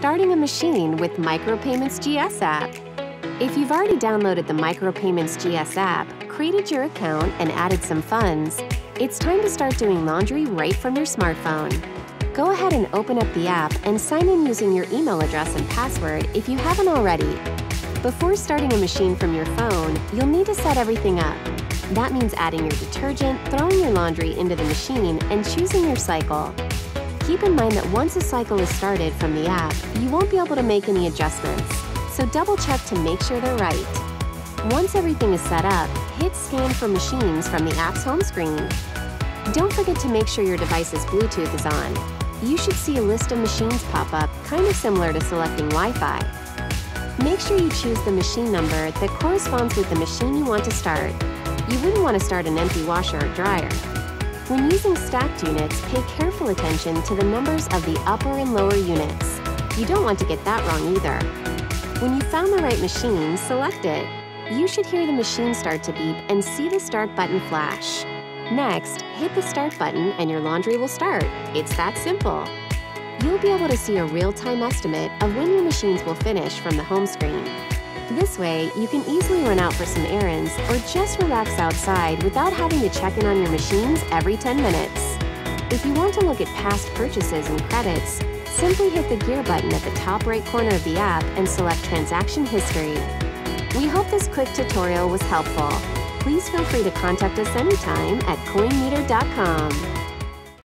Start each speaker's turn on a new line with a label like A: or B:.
A: starting a machine with Micropayments GS app. If you've already downloaded the Micropayments GS app, created your account, and added some funds, it's time to start doing laundry right from your smartphone. Go ahead and open up the app and sign in using your email address and password if you haven't already. Before starting a machine from your phone, you'll need to set everything up. That means adding your detergent, throwing your laundry into the machine, and choosing your cycle. Keep in mind that once a cycle is started from the app, you won't be able to make any adjustments, so double check to make sure they're right. Once everything is set up, hit Scan for Machines from the app's home screen. Don't forget to make sure your device's Bluetooth is on. You should see a list of machines pop up, kind of similar to selecting Wi-Fi. Make sure you choose the machine number that corresponds with the machine you want to start. You wouldn't want to start an empty washer or dryer. When using stacked units, pay careful attention to the numbers of the upper and lower units. You don't want to get that wrong either. When you found the right machine, select it. You should hear the machine start to beep and see the start button flash. Next, hit the start button and your laundry will start. It's that simple. You'll be able to see a real-time estimate of when your machines will finish from the home screen. This way, you can easily run out for some errands or just relax outside without having to check in on your machines every 10 minutes. If you want to look at past purchases and credits, simply hit the gear button at the top right corner of the app and select Transaction History. We hope this quick tutorial was helpful. Please feel free to contact us anytime at coinmeter.com.